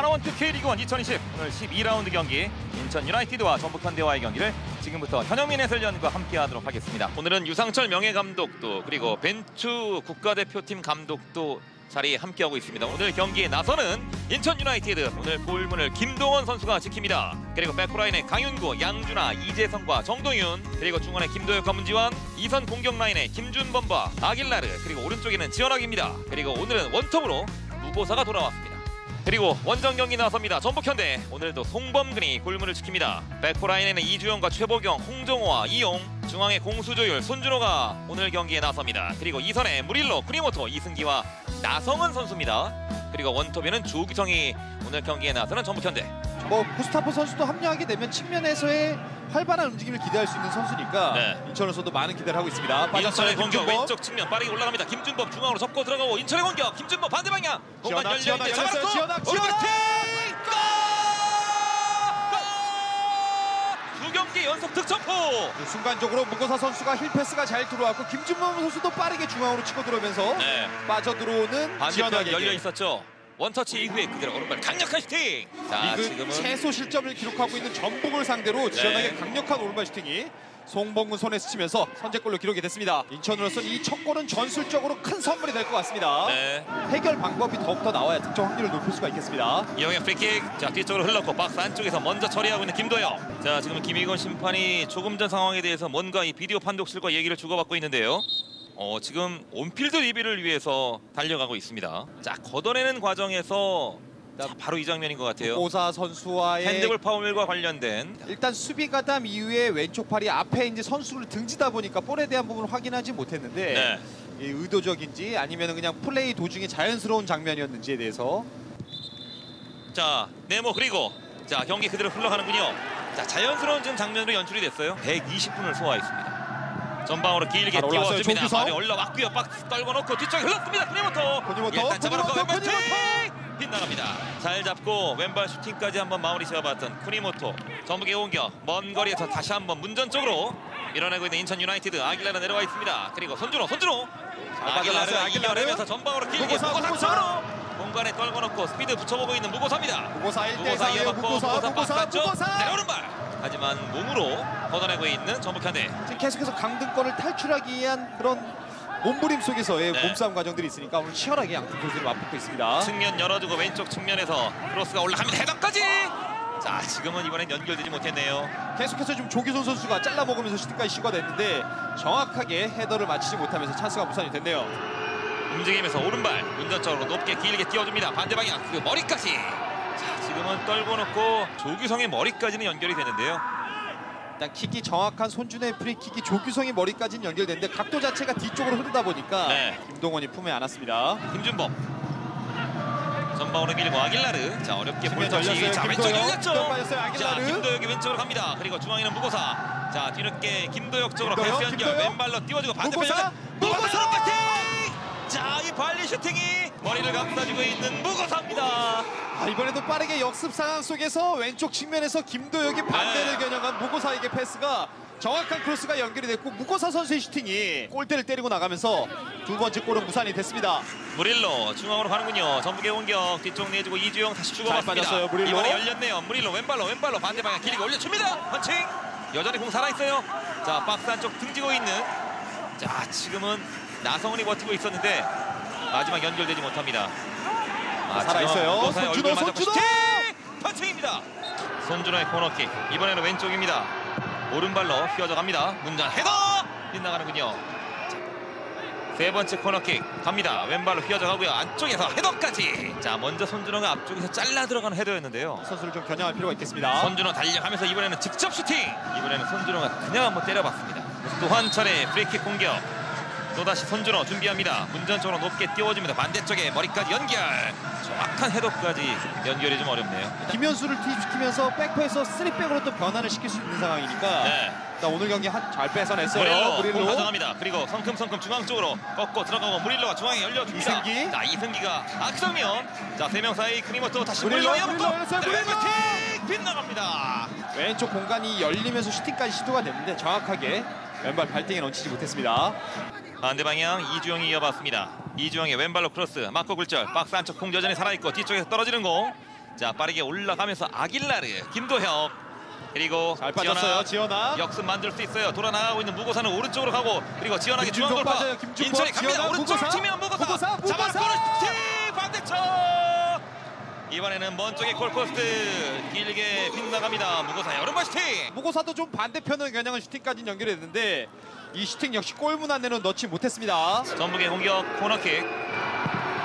하나원큐 K리그1 2020 오늘 12라운드 경기 인천 유나이티드와 전북 현대와의 경기를 지금부터 현영민 해설위원과 함께하도록 하겠습니다. 오늘은 유상철 명예감독도 그리고 벤투 국가대표팀 감독도 자리에 함께하고 있습니다. 오늘 경기에 나서는 인천 유나이티드 오늘 골문을 김동헌 선수가 지킵니다. 그리고 back four line의 강윤구, 양준아, 이재성과 정동윤 그리고 중원의 김도혁과 문지환 이선 공격 라인의 김준범과 아길라르 그리고 오른쪽에는 지언학입니다. 그리고 오늘은 원톱으로 무고사가 돌아왔습니다. 그리고 원정 경기 나섭니다. 전북현대 오늘도 송범근이 골문을 지킵니다. 백포라인에는 이주영과 최보경, 홍정호와 이용, 중앙의 공수조율 손준호가 오늘 경기에 나섭니다. 그리고 이선에 무릴로, 쿠니모토, 이승기와 나성은 선수입니다. 그리고 원톱에는 조규성이 오늘 경기에 나서는 전북현대. 뭐 구스타프 선수도 합류하게 되면 측면에서의 활발한 움직임을 기대할 수 있는 선수니까 네. 인천으로서도 많은 기대를 하고 있습니다. 인천의 빠졌어요, 공격 김준범. 왼쪽 측면 빠르게 올라갑니다. 김준범 중앙으로 접고 들어가고 인천의 공격 김준범 반대 방향 공간 지언학, 열려 지언학 있는데 열렸어요. 잡았고 지언학, 오른쪽 지언학! 슈팅! 골! 골! 두 경기 연속 득점포. 그 순간적으로 무고사 선수가 힐 패스가 잘 들어왔고 김준범 선수도 빠르게 중앙으로 치고 들어오면서 네. 빠져 들어오는 반대편 지언학에게 열려 있었죠. 원터치 이후에 그대로 오른발 강력한 슈팅. 자 리그 지금은 최소 실점을 기록하고 있는 전북을 상대로 지언학의 강력한 오른발 슈팅이 송범근 손에 스치면서 선제골로 기록이 됐습니다. 인천으로서는 이첫 골은 전술적으로 큰 선물이 될 것 같습니다. 네. 해결 방법이 더욱더 나와야 득점 확률을 높일 수가 있겠습니다. 이용의 프리킥 자 뒤쪽으로 흘렀고 박스 안쪽에서 먼저 처리하고 있는 김도혁 자 지금 김희곤 심판이 조금 전 상황에 대해서 뭔가 이 비디오 판독실과 얘기를 주고받고 있는데요 어 지금 on-field 리뷰를 위해서 달려가고 있습니다. 자 걷어내는 과정에서 자, 바로 이 장면인 것 같아요. 오사 선수와의 핸드볼 파울과 관련된. 일단 수비 가담 이후에 왼쪽 팔이 앞에 이제 선수를 등지다 보니까 볼에 대한 부분을 확인하지 못했는데 네. 이 의도적인지 아니면 그냥 플레이 도중에 자연스러운 장면이었는지에 대해서. 자 네모 그리고 자 경기 그대로 흘러가는군요. 자 자연스러운 지금 장면으로 연출이 됐어요. 120분을 소화했습니다 전방으로 길게. 띄워줍니다 조규성. 발이 올라왔고요 박스 떨궈놓고 뒤쪽에 흘렀습니다 쿠니모토, 일단 잡아놓고 왼발! 슈팅 빗나갑니다 잘 잡고 왼발 슈팅까지 한번 마무리 지어봤던 쿠니모토 전북의 공격 먼 거리에서 다시 한번 문전 쪽으로 밀어내고 있는 인천 유나이티드 아길라르 내려와 있습니다 그리고 손준호 손준호 아길라르. 이겨내면서 전방으로 길게 무고사, 무고사 무고사. 쪽으로 공간에 떨궈놓고 스피드 붙여보고 있는 무고사입니다 무고사 1대 무고사 4예요. 이어받고 무고사, 무고사 무고사, 무고사. 내려오는 발 하지만 몸으로 걷어내고 있는 전북현대 지금 계속해서 강등권을 탈출하기 위한 그런 몸부림 속에서의 네. 몸싸움 과정들이 있으니까 오늘 치열하게 양팀 선수들이 맞붙고 있습니다. 측면 열어두고 왼쪽 측면에서 크로스가 올라갑니다 해당까지 자 지금은 이번엔 연결되지 못했네요 계속해서 지금 조기선 선수가 잘라 먹으면서 슈팅까지 시도가 됐는데 정확하게 헤더를 맞히지 못하면서 찬스가 무산이 됐네요. 움직이면서 오른발 운전적으로 높게 길게 띄워줍니다 반대 방향 그 머리까지 자 지금은 떨궈 놓고 조규성의 머리까지는 연결이 되는데요 일단 킥이 정확한 손준호의 프리킥이 조규성의 머리까지는 연결됐는데 각도 자체가 뒤쪽으로 흐르다 보니까 네. 김동헌이 품에 안았습니다. 김준범 전방으로 밀고 아길라르 자 어렵게 볼터치. 자 왼쪽 김도영. 열렸죠. 자. 김도혁이 왼쪽으로 갑니다 그리고 중앙에는 무고사 자 뒤늦게 김도혁 쪽으로 패스 연결 김도혁. 왼발로 띄워주고 반대편. 무고사! 무고사 파팅 자이 발리 슈팅이 머리를 감싸주고 있는 무고사입니다 아, 이번에도 빠르게 역습 상황 속에서 왼쪽 측면에서 김도혁이 반대를 네. 겨냥한 무고사에게 패스가 정확한 크로스가 연결이 됐고 무고사 선수의 슈팅이 골대를 때리고 나가면서 두 번째 골은 무산이 됐습니다. 무릴로 중앙으로 가는군요. 전북의 공격 뒤쪽 내주고 이주영 다시 주고받습니다. 이번에 열렸네요. 무릴로 왼발로 왼발로 반대 방향 길게 올려줍니다. 펀칭! 여전히 공 살아있어요. 자 박스 안쪽 등지고 있는. 자 지금은 나성훈이 버티고 있었는데 마지막 연결되지 못합니다 아, 살아있어요. 손준호, 손준호! 펀칭입니다 손준호의 코너킥 이번에는 왼쪽입니다 오른발로 휘어져 갑니다 문전 헤더 빗나가는군요 세 번째 코너킥 갑니다. 왼발로 휘어져 가고요. 안쪽에서 헤더까지. 자, 먼저 손준호가 앞쪽에서 잘라 들어가는 헤더였는데요. 선수를 좀 겨냥할 필요가 있겠습니다. 손준호 달려가면서 이번에는 직접 슈팅. 이번에는 손준호가 그냥 한번 때려봤습니다. 또한 차례 프리킥 공격. 또다시 손준호 준비합니다. 문전 쪽으로 높게 띄워줍니다. 반대쪽에 머리까지 연결. 정확한 헤더까지 연결이 좀 어렵네요. 김현수를 투입시키면서 백퍼에서 3백으로 또 변환을 시킬 수 있는 상황이니까 네. 일단 오늘 경기 한, 잘 뺏어냈어요. 무릴로. 가져갑니다. 그리고 성큼성큼 중앙 쪽으로 꺾고 들어가고 무릴로가 중앙에 열려줍니다. 이승기. 자 이승기가 악성면. 자세 명 사이 크니모토 다시 무릴로, 무릴로! 네, 빗나갑니다. 왼쪽 공간이 열리면서 슈팅까지 시도가 됐는데 정확하게 왼발 발등에 얹히지 못했습니다. 반대 방향 이주용이 이어봤습니다. 이주용의 왼발로 크로스 맞고 굴절 박스 안쪽 공 여전히 살아있고 뒤쪽에서 떨어지는 공. 자 빠르게 올라가면서 아길라르, 김도혁 그리고 잘 빠졌어요. 지언학. 역습 만들 수 있어요. 돌아 나가고 있는 무고사는 오른쪽으로 가고 그리고 지언학의 중앙 돌파. 인천이 갑니다. 오른쪽. 치면 무고사. 무고사, 잡아. 골스팅 반대쪽. 이번에는 먼 쪽에 골포스트 길게 빗나갑니다. 무고사 오른발 슈팅. 무고사도 좀 반대편을 겨냥한 슈팅까지 연결했는데 이 슈팅 역시 골문 안에는 넣지 못했습니다. 전북의 공격 코너킥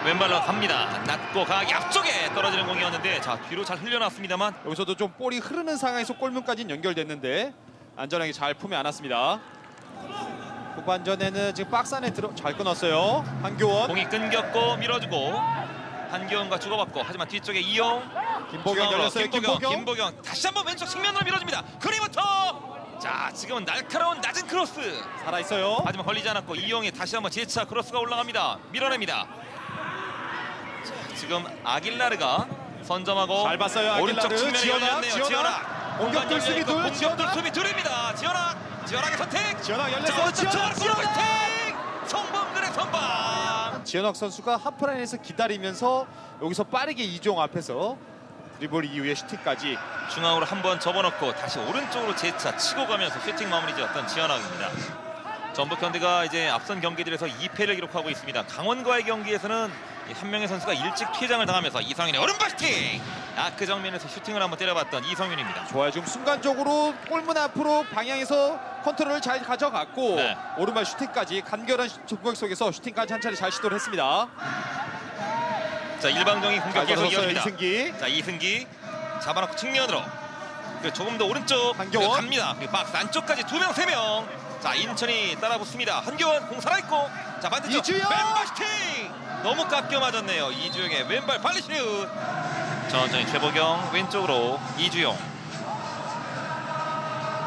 왼발로 갑니다. 낮고 강하게 앞쪽에 떨어지는 공이었는데 자 뒤로 잘 흘려놨습니다만 여기서도 좀 볼이 흐르는 상황에서 골문까지 연결됐는데 안전하게 잘 품에 안았습니다. 후반전에는 지금 박스 안에 들어 잘 끊었어요. 한교원, 공이 끊겼고 밀어주고 한기원과 주고받고 하지만 뒤쪽에 이용 김보경 열렸어요. 김보경, 김보경. 다시 한번 왼쪽 측면으로 밀어줍니다. 그리부터 자 지금은 날카로운 낮은 크로스 살아 있어요. 하지만 걸리지 않았고 이용이 다시 한번 재차 크로스가 올라갑니다. 밀어냅니다. 자, 지금 아길라르가 선점하고 잘 봤어요. 오른쪽 아길라르. 측면에 지언학. 지언학. 지언학 공격들 수비 둘, 공격 둘 지언학. 수비 둘입니다. 지언학 지언학의 선택. 오른쪽 지언학, 쪽으로 지언학. 지언학 선수가 하프라인에서 기다리면서 여기서 빠르게 이종 앞에서 드리블 이후에 슈팅까지 중앙으로 한번 접어넣고 다시 오른쪽으로 재차 치고 가면서 슈팅 마무리 지었던 지언학입니다. 전북 현대가 이제 앞선 경기들에서 2패를 기록하고 있습니다. 강원과의 경기에서는 이 한 명의 선수가 일찍 퇴장을 당하면서 이성윤의 오른발 슈팅! 아그 정면에서 슈팅을 한번 때려봤던 이성윤입니다. 좋아요. 지금 순간적으로 골문 앞으로 방향에서 컨트롤을 잘 가져갔고 네. 오른발 슈팅까지 간결한 공격 속에서 슈팅까지 한 차례 잘 시도를 했습니다. 자 일방적인 공격 잘 계속 이어집니다. 이승기. 자 이승기 잡아놓고 측면으로 그리고 조금 더 오른쪽. 그리고 갑니다. 그리고 박스 안쪽까지 두 명 세 명. 자 인천이 따라붙습니다. 한교원 공 살아있고 자 반대쪽 이주영! 왼발 슈팅 너무 깎여 맞았네요. 이주영의 왼발 발리슛. 천천히 최보경 왼쪽으로 이주영.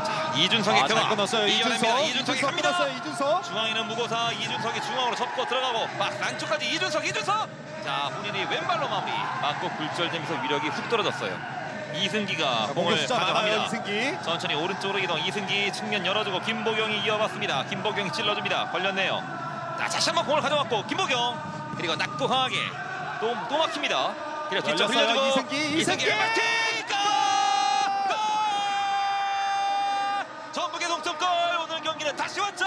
자 이준석의 아, 잘 경합. 끊었어요. 이준석. 이준석이 이준석 갑니다. 끊었어요. 이준석. 중앙에는 무고사 이준석이 중앙으로 접고 들어가고 박스 안쪽까지 이준석 이준석 자 본인이 왼발로 마무리 맞고 굴절되면서 위력이 훅 떨어졌어요 이승기가 공을. 가져갑니다 이승기. 천천히 오른쪽으로 이동 이승기 측면 열어주고 김보경이 이어봤습니다 김보경이 찔러줍니다 걸렸네요 자 다시 한번 공을 가져왔고 김보경 그리고 강하게 또, 또 막힙니다 그리고 뒤쪽. 흘려주고 이승기, 이승기! 골! 전북의 동점골 오늘 경기는 다시 원점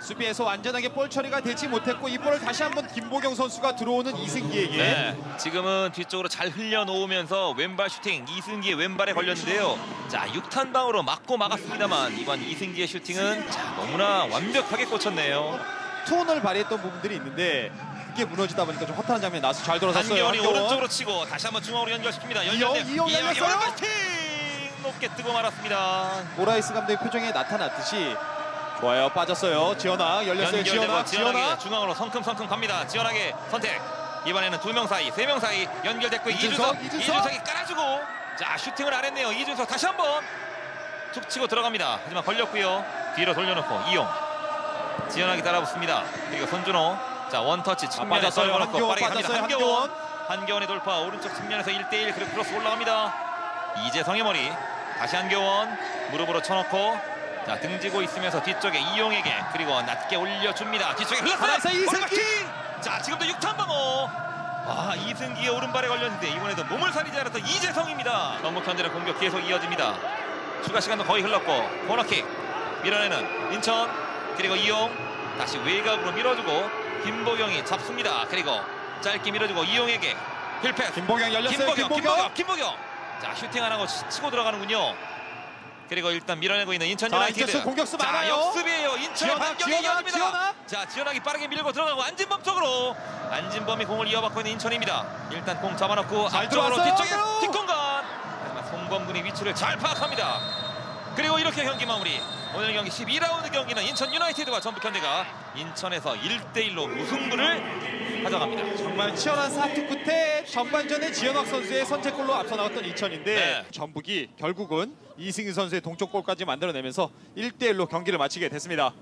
수비에서 안전하게 볼 처리가 되지 못했고 이 볼을 다시 한번 김보경 선수가 들어오는 이승기에게 네, 지금은 뒤쪽으로 잘 흘려놓으면서 왼발 슈팅 이승기의 왼발에 걸렸는데요. 자, 6탄방으로 맞고 막았습니다만 이번 이승기의 슈팅은 자, 너무나 완벽하게 꽂혔네요. 톤을 발휘했던 부분들이 있는데 그게 무너지다 보니까 좀 허탈한 장면이 나서 잘 돌아섰어요. 한겨울이 한겨원. 오른쪽으로 치고 다시 한번 중앙으로 연결시킵니다. 연결돼 이영 열렸어요? 슈팅 높게 뜨고 말았습니다. 모라이스 감독의 표정에 나타났듯이 좋아요 빠졌어요 지언학 열렸어요 지언학의 지언학 중앙으로 성큼성큼 갑니다. 지언학의 선택. 이번에는 두 명 사이, 세 명 사이 연결됐고 이준석, 이준석. 이준석이 깔아주고 자 슈팅을 안 했네요. 이준석 다시 한번 툭 치고 들어갑니다. 하지만 걸렸고요. 뒤로 돌려놓고 이용. 지언학이 따라붙습니다. 그리고 손준호 자 원터치 측면에. 떨궈놓고 빠르게 갑니다. 한교원. 한교원의 돌파 오른쪽 측면에서 1대1 그리고 크로스 올라갑니다. 이재성의 머리 다시 한겨원 무릎으로 쳐놓고 자 등지고 있으면서 뒤쪽에 이용에게 그리고 낮게 올려줍니다. 뒤쪽에 흘렀어요. 이승기! 자 지금도 6탄 방어. 아 이승기의 오른발에 걸렸는데 이번에도 몸을 사리지 않았던 이재성입니다. 전북 현대는 공격 계속 이어집니다. 추가 시간도 거의 흘렀고 코너킥 밀어내는 인천 그리고 이용 다시 외곽으로 밀어주고 김보경이 잡습니다. 그리고 짧게 밀어주고 이용에게 힐패스 김보경 열렸어요 김보경, 김보경, 김보경, 김보경. 자 슈팅 안 하고 치- 치고 들어가는군요. 그리고 일단 밀어내고 있는 인천 자, 유나이티드. 인천 공격수 자, 많아요. 역습이에요. 인천의 반격이 이어집니다. 지언학. 자 지언학이 빠르게 밀고 들어가고 안진범 쪽으로 안진범이 공을 이어받고 있는 인천입니다. 일단 공 잡아놓고 잘 앞쪽으로. 뒤쪽에 뒷공간. 하지만 송범근이 위치를 잘 파악합니다. 그리고 이렇게 경기 마무리. 오늘 경기 12라운드 경기는 인천 유나이티드와 전북 현대가 인천에서 1대1로 무승부를 가져갑니다. 정말 치열한 사투 끝에 전반전에 지현학 선수의 선제골로 앞서 나갔던 인천인데 네. 전북이 결국은 이승희 선수의 동점골까지 만들어내면서 1대1로 경기를 마치게 됐습니다